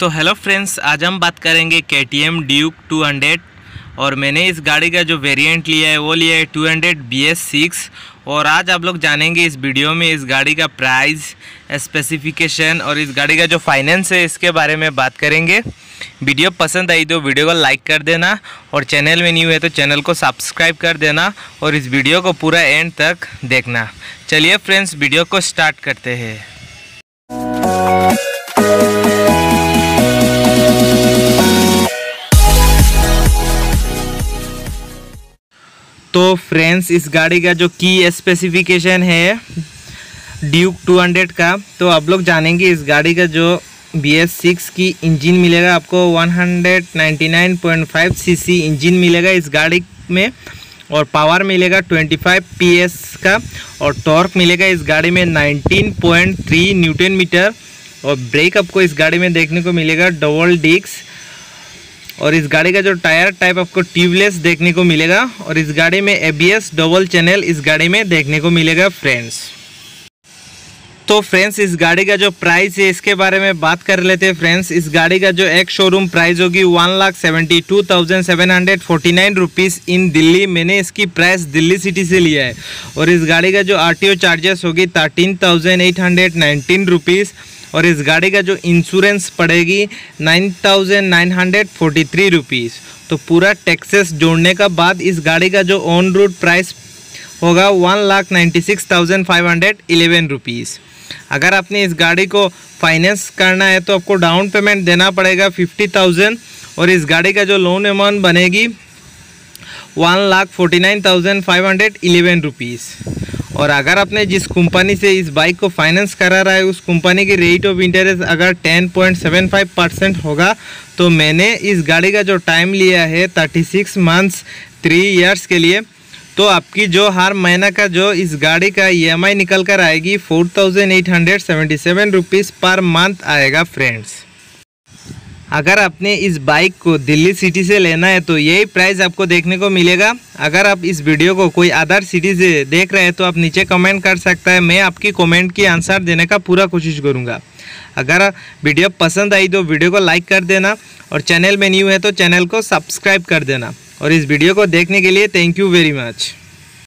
तो hello friends आज हम बात करेंगे K T M Duke two hundred और मैंने इस गाड़ी का जो वेरिएंट लिया है, वो लिया है two hundred B S six और आज आप लोग जानेंगे इस वीडियो में इस गाड़ी का प्राइस स्पेसिफिकेशन और इस गाड़ी का जो फाइनेंस है, इसके बारे में बात करेंगे। वीडियो पसंद आई तो वीडियो को लाइक कर देना और चैनल में न्यू है तो चैनल को सब्सक्राइब कर देना और इस वीडियो को पूरा एंड तक देखना। चलिए फ्रेंड्स वीडियो को स्टार्ट करते हैं। तो फ्रेंड्स इस गाड़ी का जो की स्पेसिफिकेशन है ड्यूक 200 का तो आप लोग जानेंगे इस गाड़ी का जो बी एस सिक्स की इंजन मिलेगा आपको 199.5 सीसी इंजन मिलेगा इस गाड़ी में, और पावर मिलेगा 25 पीएस का, और टॉर्क मिलेगा इस गाड़ी में 19.3 न्यूटन मीटर और ब्रेक आपको इस गाड़ी में देखने को मिलेगा डबल डिक्स और इस गाड़ी का जो टायर टाइप आपको ट्यूबलेस देखने को मिलेगा और इस गाड़ी में एबीएस डबल चैनल इस गाड़ी में देखने को मिलेगा फ्रेंड्स तो फ्रेंड्स इस गाड़ी का जो प्राइस है, इसके बारे में बात कर लेते हैं फ्रेंड्स इस गाड़ी का जो एक शोरूम प्राइस होगी one lakh seventy two thousand seven hundred forty nine rupees in Delhi. मैंने इसकी प्राइस दिल्ली सिटी से लिया है। और इस गाड़ी का जो आरटीओ चार्जेस होगी thirteen thousand eight hundred nineteen rupees और इस गाड़ी का जो इंश्योरेंस पड़ेगी nine thousand nine hundred forty three rupees तो पूरा टैक्सेस जोड़ने का बाद इस गाड़ी का जो ऑन रोड प्राइस होगा one lakh ninety six thousand five hundred eleven rupees अगर आपने इस गाड़ी को फाइनेंस करना है तो आपको डाउन पेमेंट देना पड़ेगा फिफ्टी थाउज़ेंड और इस गाड़ी का जो लोन अमाउंट बनेगी one lakh forty nine thousand five hundred eleven rupees और अगर आपने जिस कंपनी से इस बाइक को फाइनेंस करा रहा है, उस कंपनी की रेट ऑफ़ इंटरेस्ट अगर ten point seven five percent होगा तो मैंने इस गाड़ी का जो टाइम लिया है thirty six months three years के लिए तो आपकी जो हर महीना का जो इस गाड़ी का ईएमआई निकल कर आएगी four thousand eight hundred seventy seven rupees per month आएगा फ्रेंड्स अगर आपने इस बाइक को दिल्ली सिटी से लेना है तो यही प्राइस आपको देखने को मिलेगा। अगर आप इस वीडियो को कोई अदर सिटी से देख रहे हैं तो आप नीचे कमेंट कर सकता है। मैं आपकी कमेंट की आंसर देने का पूरा कोशिश करूँगा। अगर वीडियो पसंद आई तो वीडियो को लाइक कर देना। और चैनल में न्यू है तो चैनल को सब्सक्राइब कर देना। और इस वीडियो को देखने के लिए थैंक यू वेरी मच